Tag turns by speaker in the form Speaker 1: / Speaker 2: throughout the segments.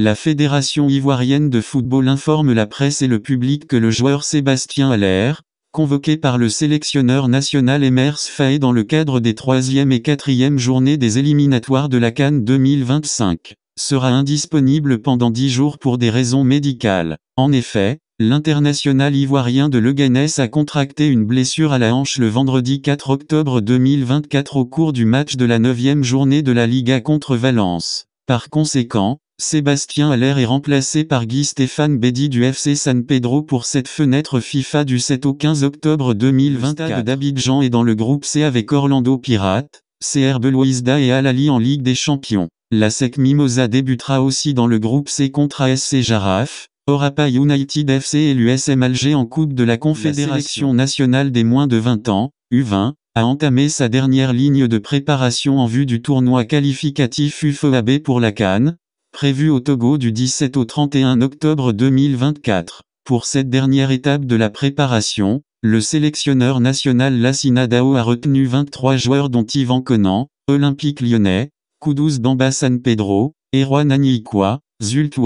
Speaker 1: La Fédération ivoirienne de football informe la presse et le public que le joueur Sébastien Allaire, convoqué par le sélectionneur national Emers Faé dans le cadre des troisième et quatrième journées des éliminatoires de la Cannes 2025, sera indisponible pendant dix jours pour des raisons médicales. En effet, l'international ivoirien de Leganés a contracté une blessure à la hanche le vendredi 4 octobre 2024 au cours du match de la neuvième journée de la Liga contre Valence. Par conséquent, Sébastien Aller est remplacé par Guy Stéphane Bédi du FC San Pedro pour cette fenêtre FIFA du 7 au 15 octobre 2024 d'Abidjan et dans le groupe C avec Orlando Pirates, CR Belouizdad et Al-Ali en Ligue des Champions. La SEC Mimosa débutera aussi dans le groupe C contre ASC Jaraf, Orapa United FC et l'USM Alger en Coupe de la Confédération nationale des moins de 20 ans, U20, a entamé sa dernière ligne de préparation en vue du tournoi qualificatif UFOAB pour la Cannes, prévu au Togo du 17 au 31 octobre 2024. Pour cette dernière étape de la préparation, le sélectionneur national Lassina Dao a retenu 23 joueurs dont Yvan Conan, Olympique lyonnais, Koudouz Damba San Pedro, Erwan Anyikwa, Zult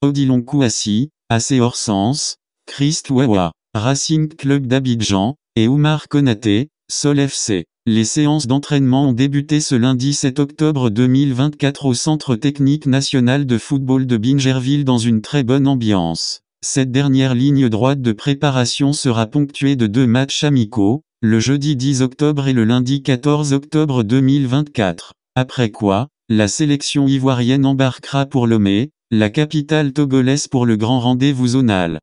Speaker 1: Odilon Kouassi, AC Orsens, Christ Wawa, Racing Club d'Abidjan, et Oumar Konaté, Sol FC. Les séances d'entraînement ont débuté ce lundi 7 octobre 2024 au Centre technique national de football de Bingerville dans une très bonne ambiance. Cette dernière ligne droite de préparation sera ponctuée de deux matchs amicaux, le jeudi 10 octobre et le lundi 14 octobre 2024. Après quoi, la sélection ivoirienne embarquera pour Lomé, la capitale togolaise pour le grand rendez-vous zonal.